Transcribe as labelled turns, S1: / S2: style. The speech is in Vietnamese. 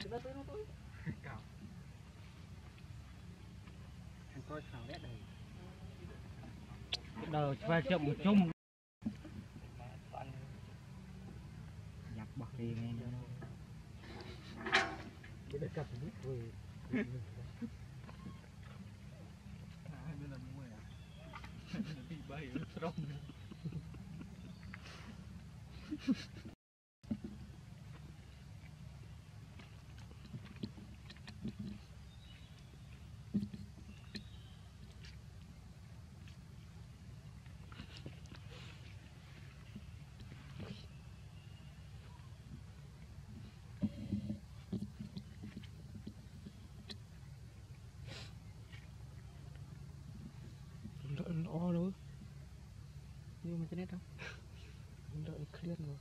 S1: thằng khảo đấy đây
S2: đầu phải chậm một chung giặt bạc đi nghe nữa
S1: cái đất cặp biết rồi
S3: hai mươi lần mua à bị bay ở
S1: rong nó internet không đợi clear rồi.